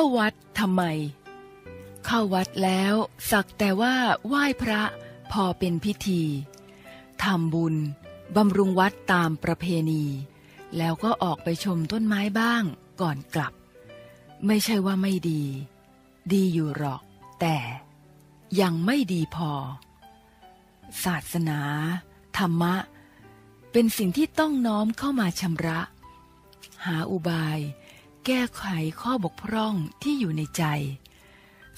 าวัดทำไม เข้าวัดแล้ว สักแต่ว่าไหว้พระพอเป็นพิธีทำบุญบำรุงวัดตามประเพณี แล้วก็ออกไปชมต้นไม้บ้างก่อนกลับ ไม่ใช่ว่าไม่ดี ดีอยู่หรอก แต่ยังไม่ดีพอ ศาสนา ธรรมะ เป็นสิ่งที่ต้องน้อมเข้ามาชำระ หาอุบาย แก้ไขข้อบกพร่องที่อยู่ในใจ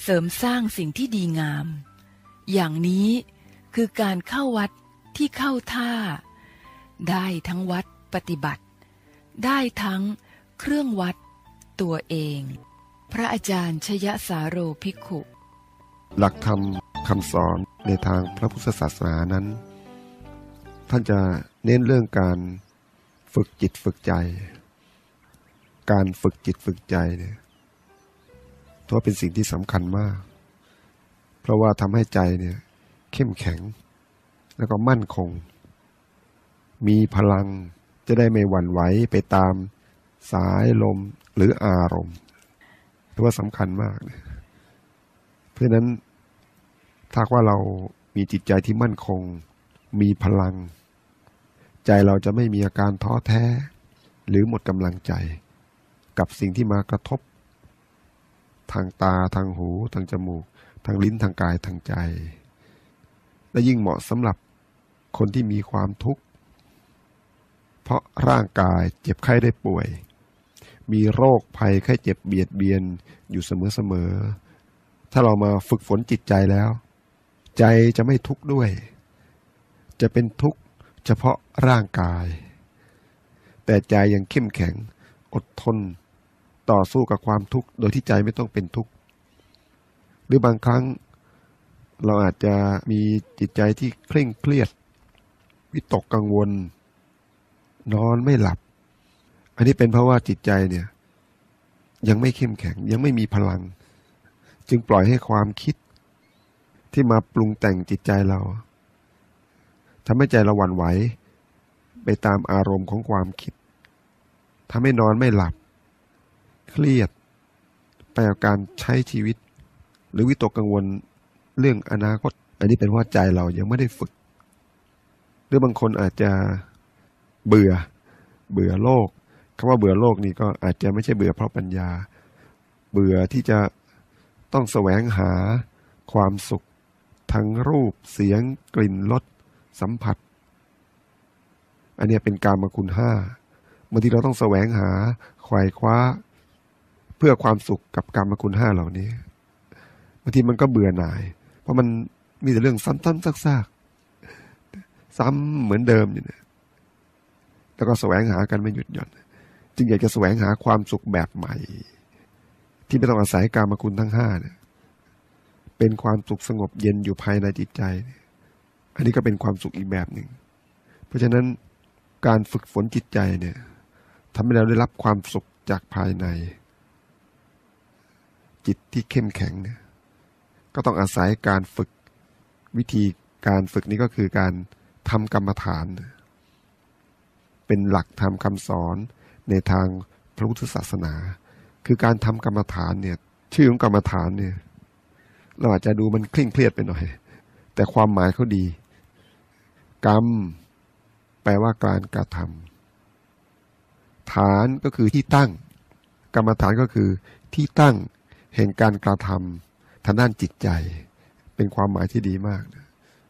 เสริมสร้างสิ่งที่ดีงาม อย่างนี้คือการเข้าวัดที่เข้าท่า ได้ทั้งวัดปฏิบัติ ได้ทั้งเครื่องวัดตัวเอง พระอาจารย์ชยสาโรภิกขุ หลักธรรมคำสอนในทางพระพุทธศาสนานั้น ท่านจะเน้นเรื่องการฝึกจิตฝึกใจ การฝึกจิตฝึกใจเนี่ยถือว่าเป็นสิ่งที่สำคัญมาก เพราะว่าทำให้ใจเนี่ยเข้มแข็ง แล้วก็มั่นคง มีพลังจะได้ไม่หวั่นไหวไปตามสายลมหรืออารมณ์ถือว่าสำคัญมาก เพราะนั้นถ้าว่าเรามีจิตใจที่มั่นคง มีพลัง ใจเราจะไม่มีอาการท้อแท้ หรือหมดกำลังใจ กับสิ่งที่มากระทบ ทางตาทางหู ทางจมูก ทางลิ้นทางกายทางใจ และยิ่งเหมาะสำหรับคนที่มีความทุกข์ เพราะร่างกายเจ็บไข้ได้ป่วย มีโรคภัยไข้เจ็บเบียดเบียนอยู่เสมอๆถ้าเรามาฝึกฝนจิตใจแล้ว ใจจะไม่ทุกข์ด้วย จะเป็นทุกข์เฉพาะร่างกาย แต่ใจยังเข้มแข็งอดทน ต่อสู้กับความทุกข์โดยที่ใจไม่ต้องเป็นทุกข์หรือบางครั้งเราอาจจะมีจิตใจที่เคร่งเครียด วิตกกังวล นอนไม่หลับ อันนี้เป็นเพราะว่าจิตใจเนี่ย ยังไม่เข้มแข็งยังไม่มีพลัง จึงปล่อยให้ความคิดที่มาปรุงแต่งจิตใจเราทำให้ใจเราหวั่นไหว ไปตามอารมณ์ของความคิดทำให้นอนไม่หลับ เครียดไปกับการใช้ชีวิต หรือวิตกกังวลเรื่องอนาคต อันนี้เป็นเพราะใจเรายังไม่ได้ฝึก หรือบางคนอาจจะเบื่อ เบื่อโลกคำว่าเบื่อโลกนี่ก็อาจจะไม่ใช่เบื่อเพราะปัญญา เบื่อที่จะต้องแสวงหาความสุขทั้งรูปเสียงกลิ่นรสสัมผัส อันนี้เป็นการมาคุณห้าบางทีเราต้องแสวงหาไขว่คว้า พื่อความสุขกับกรรมคุณห้าเหล่านี้บางทีมันก็เบื่อหน่าย เพราะมันมีแต่เรื่องซ้ำๆซากๆซ้ำเหมือนเดิมอยู่เนี่ยแล้วก็แสวงหากันไม่หยุดหย่อน จึงอยากจะแสวงหาความสุขแบบใหม่ ที่ไม่ต้องอาศัยการมคุณทั้งห้าเนี่ยเป็นความสุขสงบเย็นอยู่ภายในจิตใจ อันนี้ก็เป็นความสุขอีกแบบหนึ่ง เพราะฉะนั้นการฝึกฝนจิตใจเนี่ยทำให้เราได้รับความสุขจากภายใน จิตที่เข้มแข็งเนี่ยก็ต้องอาศัยการฝึกวิธีการฝึกนี้ก็คือการทำกรรมฐาน เป็นหลักธรรมคำสอนในทางพระพุทธศาสนา คือการทำกรรมฐานเนี่ยชื่อของกรรมฐานเนี่ยเราอาจจะดูมันเคร่งเครียดไปหน่อย แต่ความหมายเขาดี กรรม แปลว่าการกระทำฐานก็คือที่ตั้ง กรรมฐานก็คือที่ตั้ง แห่งการกระทำทางด้านจิตใจ เป็นความหมายที่ดีมาก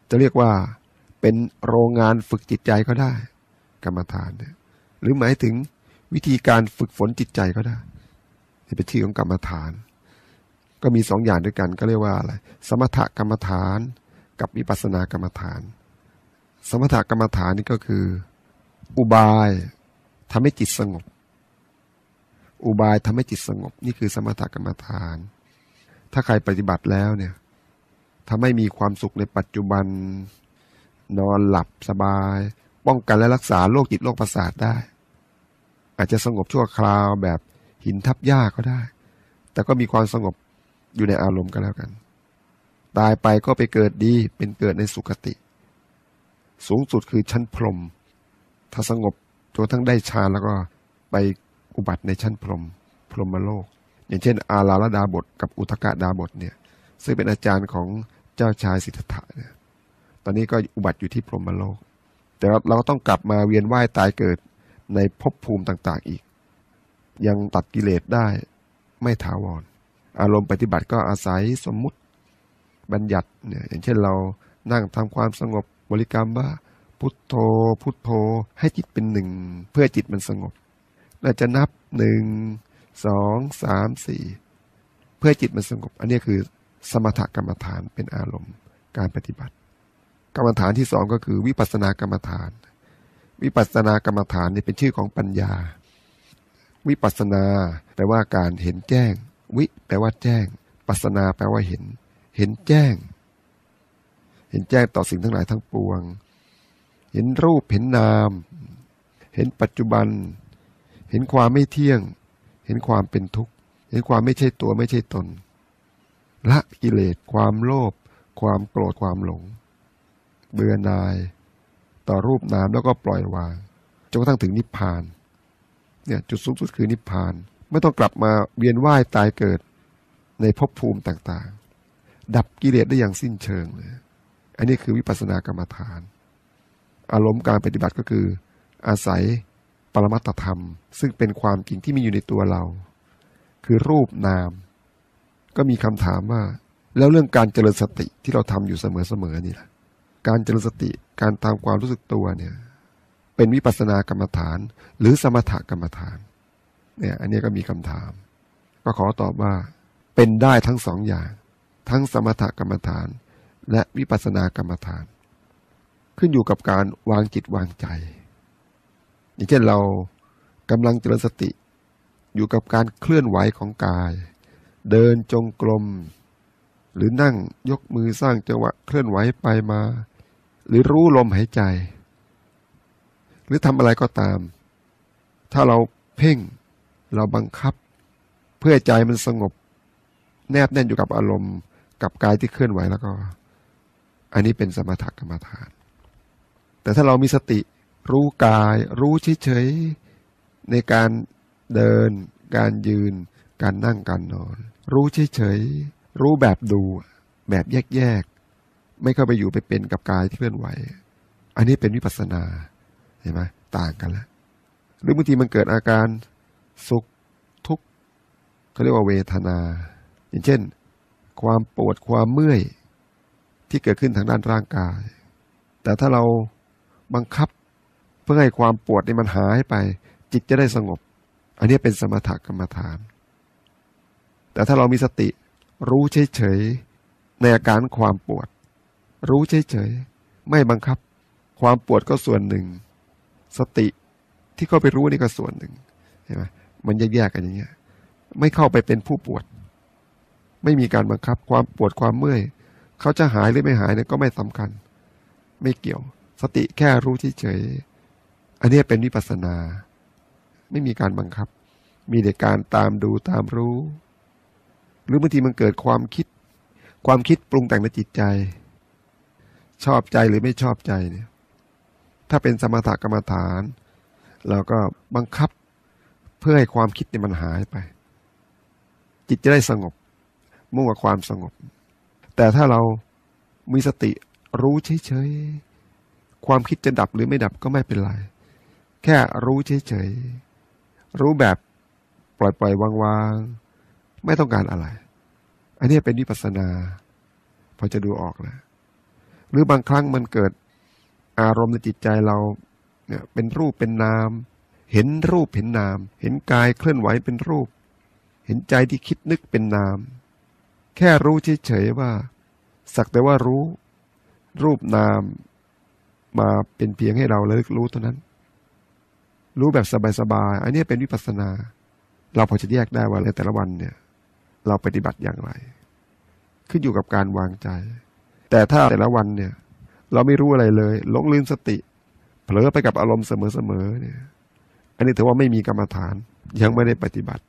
จะเรียกว่าเป็นโรงงานฝึกจิตใจก็ได้ กรรมฐานเนี่ยหรือหมายถึงวิธีการฝึกฝนจิตใจก็ได้นี่เป็นชื่อของกรรมฐาน ก็มีสองอย่างด้วยกันก็เรียกว่าอะไรสมถกรรมฐานกับวิปัสสนากรรมฐาน สมถกรรมฐานนี่ก็คือ อุบายทำให้จิตสงบ อุบายทำให้จิตสงบ นี่คือสมถกรรมฐาน ถ้าใครปฏิบัติแล้วเนี่ยทำให้มีความสุขในปัจจุบัน นอนหลับสบาย ป้องกันและรักษาโรคจิตโรคประสาทได้ อาจจะสงบชั่วคราวแบบหินทับหญ้าก็ได้ แต่ก็มีความสงบอยู่ในอารมณ์ก็แล้วกัน ตายไปก็ไปเกิดดีเป็นเกิดในสุคติ สูงสุดคือชั้นพรหมถ้าสงบจนทั้งได้ฌานแล้วก็ไป อุบัติในชั้นพรหมพรหมโลก อย่างเช่น อาลาลดาบทกับอุทกดาบทเนี่ยซึ่งเป็นอาจารย์ของเจ้าชายสิทธัตถะเนี่ยตอนนี้ก็อุบัติอยู่ที่พรหมโลก แต่เราก็ต้องกลับมาเวียนว่ายตายเกิดในภพภูมิต่างๆอีก ยังตัดกิเลสได้ไม่ถาวร อารมณ์ปฏิบัติก็อาศัยสมมุติบัญญัติเนี่ยอย่างเช่นเรานั่งทำความสงบบริกรรมว่าพุทโธ พุทโธ ให้จิตเป็นหนึ่ง เพื่อจิตมันสงบ เราจะนับหนึ่งสองสามสี่เพื่อจิตมันสงบ อันนี้คือสมถกรรมฐานเป็นอารมณ์การปฏิบัติ กรรมฐานที่สองก็คือวิปัสสนากรรมฐาน วิปัสสนากรรมฐานนี่เป็นชื่อของปัญญา วิปัสสนาแปลว่าการเห็นแจ้ง วิแปลว่าแจ้ง ปัสนาแปลว่าเห็น เห็นแจ้ง เห็นแจ้งต่อสิ่งทั้งหลายทั้งปวง เห็นรูปเห็นนาม เห็นปัจจุบัน เห็นความไม่เที่ยง เห็นความเป็นทุกข์ เห็นความไม่ใช่ตัวไม่ใช่ตน ละกิเลส ความโลภ ความโกรธ ความหลง เบื่อหน่าย ต่อรูปนามแล้วก็ปล่อยวาง จนกระทั่งถึงนิพพาน เนี่ยจุดสูงสุดคือนิพพาน ไม่ต้องกลับมาเวียนว่ายตายเกิดในภพภูมิต่างๆ ดับกิเลสได้อย่างสิ้นเชิงเลย อันนี้คือวิปัสสนากรรมฐาน อารมณ์การปฏิบัติก็คืออาศัย ปรมัตธรรม ซึ่งเป็นความจริงที่มีอยู่ในตัวเรา คือรูปนาม ก็มีคำถามว่า แล้วเรื่องการเจริญสติที่เราทำอยู่เสมอๆนี่แหละการเจริญสติการตามความรู้สึกตัวเนี่ยเป็นวิปัสสนากรรมฐาน หรือสมถกรรมฐานเนี่ยอันนี้ก็มีคำถาม ก็ขอตอบว่าเป็นได้ทั้งสองอย่าง ทั้งสมถกรรมฐาน และวิปัสสนากรรมฐาน ขึ้นอยู่กับการวางจิตวางใจ อย่างเช่นเรากำลังเจริญสติ อยู่กับการเคลื่อนไหวของกาย เดินจงกรมหรือนั่งยกมือสร้างจังหวะเคลื่อนไหวไปมา หรือรู้ลมหายใจ หรือทำอะไรก็ตาม ถ้าเราเพ่งเราบังคับ เพื่อใจมันสงบ แนบแน่นอยู่กับอารมณ์ กับกายที่เคลื่อนไหวแล้วก็ อันนี้เป็นสมถกรรมฐาน แต่ถ้าเรามีสติ รู้กาย รู้เฉยๆในการเดิน การยืน การนั่งการนอน รู้เฉยๆรู้แบบดู แบบแยกๆไม่เข้าไปอยู่ไปเป็นกับกายที่เคลื่อนไหว อันนี้เป็นวิปัสสนาเห็นไหมต่างกันแล้วหรือบางทีมันเกิดอาการสุขทุกข์เขาเรียกว่าเวทนา อย่างเช่น ความปวดความเมื่อยที่เกิดขึ้นทางด้านร่างกาย แต่ถ้าเราบังคับ เพื่อให้ความปวดนี่มันหายไป จิตจะได้สงบ อันนี้เป็นสมถกรรมฐาน แต่ถ้าเรามีสติรู้เฉยๆในอาการความปวด รู้เฉยๆไม่บังคับ ความปวดก็ส่วนหนึ่ง สติที่เข้าไปรู้นี่ก็ส่วนหนึ่งเห็นไหมมันแยกๆกันอย่างเงี้ย ไม่เข้าไปเป็นผู้ปวด ไม่มีการบังคับ ความปวดความเมื่อยเขาจะหายหรือไม่หายเนี่ยก็ไม่สำคัญ ไม่เกี่ยว สติแค่รู้เฉยๆ อันนี้เป็นวิปัสนา ไม่มีการบังคับ มีแต่การตามดูตามรู้ หรือบางทีมันเกิดความคิด ความคิดปรุงแต่งในจิตใจ ชอบใจหรือไม่ชอบใจเนี่ย ถ้าเป็นสมถกรรมฐาน เราก็บังคับเพื่อให้ความคิดเนี่ยมันหายไป จิตจะได้สงบ มุ่งกับความสงบ แต่ถ้าเรามีสติรู้เฉยๆความคิดจะดับหรือไม่ดับก็ไม่เป็นไร แค่รู้เฉยๆ รู้แบบปล่อยๆวางๆ ไม่ต้องการอะไร อันนี้เป็นวิปัสสนา พอจะดูออกแล้วหรือบางครั้งมันเกิดอารมณ์ในจิตใจเราเนี่ยเป็นรูปเป็นนาม เห็นรูปเห็นนาม เห็นกายเคลื่อนไหวเป็นรูป เห็นใจที่คิดนึกเป็นนาม แค่รู้เฉยๆว่า สักแต่ว่ารู้ รูปนามมาเป็นเพียงให้เราระลึกรู้เท่านั้น รู้แบบสบายๆอันนี้เป็นวิปัสสนา เราพอจะแยกได้ว่าในแต่ละวันเนี่ย เราปฏิบัติอย่างไร ขึ้นอยู่กับการวางใจ แต่ถ้าแต่ละวันเนี่ย เราไม่รู้อะไรเลยหลงลืมสติ เผลอไปกับอารมณ์เสมอๆเนี่ย อันนี้ถือว่าไม่มีกรรมฐานยังไม่ได้ปฏิบัติ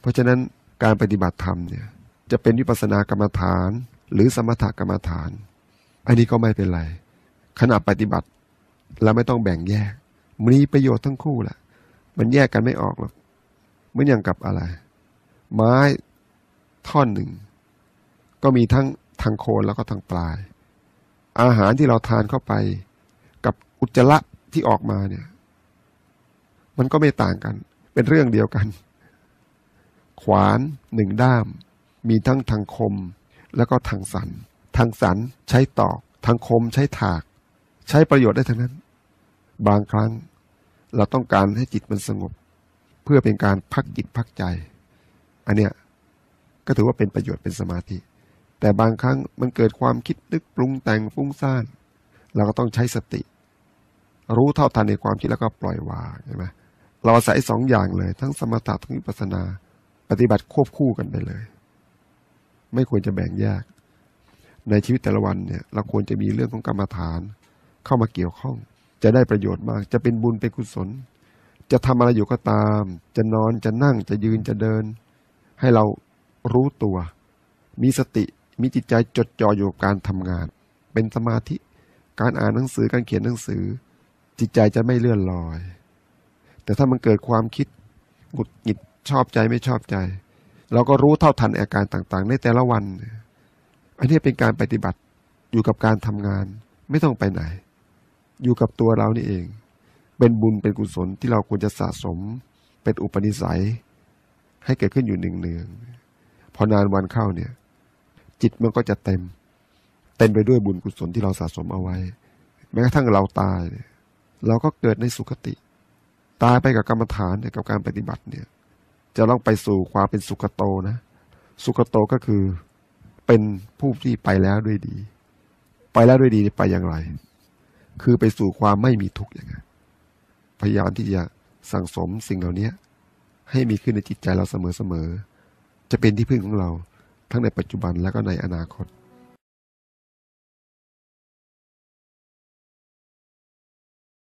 เพราะฉะนั้นการปฏิบัติธรรมเนี่ย จะเป็นวิปัสสนากรรมฐาน หรือสมถกรรมฐาน อันนี้ก็ไม่เป็นไรขณะปฏิบัติเราไม่ต้องแบ่งแยก มีประโยชน์ทั้งคู่แหละมันแยกกันไม่ออกหรอกเมือนอย่างกับอะไร ไม้ท่อนหนึ่ง ก็มีทั้งทางโคนแล้วก็ทางปลาย อาหารที่เราทานเข้าไป กับอุจจาระที่ออกมาเนี่ย มันก็ไม่ต่างกัน เป็นเรื่องเดียวกัน ขวานหนึ่งด้าม มีทั้งทางคมแล้วก็ทางสัน ทางสันใช้ตอก ทางคมใช้ถาก ใช้ประโยชน์ได้ทั้งนั้น บางครั้ง เราต้องการให้จิตมันสงบ เพื่อเป็นการพักจิตพักใจ อันเนี้ยก็ถือว่าเป็นประโยชน์เป็นสมาธิ แต่บางครั้งมันเกิดความคิดนึกปรุงแต่งฟุ้งซ่าน เราก็ต้องใช้สติ รู้เท่าทันในความคิดแล้วก็ปล่อยวางใช่ไหมเราอาศัยสองอย่างเลย ทั้งสมถะทั้งวิปัสสนา ปฏิบัติควบคู่กันไปเลย ไม่ควรจะแบ่งแยก ในชีวิตแต่ละวันเนี่ย เราควรจะมีเรื่องของกรรมฐานเข้ามาเกี่ยวข้อง จะได้ประโยชน์มาก จะเป็นบุญเป็นกุศล จะทำอะไรอยู่ก็ตาม จะนอนจะนั่งจะยืนจะเดิน ให้เรารู้ตัว มีสติมีจิตใจจดจ่ออยู่กับการทำงาน เป็นสมาธิการอ่านหนังสือการเขียนหนังสือ จิตใจจะไม่เลื่อนลอย แต่ถ้ามันเกิดความคิดหงุดหงิดชอบใจไม่ชอบใจ เราก็รู้เท่าทันอาการต่างๆ ในแต่ละวัน อันนี้เป็นการปฏิบัติอยู่กับการทำงาน ไม่ต้องไปไหน อยู่กับตัวเรานี่เอง เป็นบุญเป็นกุศลที่เราควรจะสะสม เป็นอุปนิสัย ให้เกิดขึ้นอยู่หนึ่งเนืองๆพอนานวันเข้าเนี่ย จิตมันก็จะเต็ม เต็มไปด้วยบุญกุศลที่เราสะสมเอาไว้ แม้กระทั่งเราตายเนี่ยเราก็เกิดในสุคติ ตายไปกับกรรมฐานเนี่ยกับการปฏิบัติเนี่ย จะต้องไปสู่ความเป็นสุขโตนะ สุขโตก็คือเป็นผู้ที่ไปแล้วด้วยดี ไปแล้วด้วยดีไปอย่างไร คือไปสู่ความไม่มีทุกข์อย่างไงพยายามที่จะสั่งสมสิ่งเหล่านี้ให้มีขึ้นในจิตใจเราเสมอๆจะเป็นที่พึ่งของเรา ทั้งในปัจจุบันและก็ในอนาคต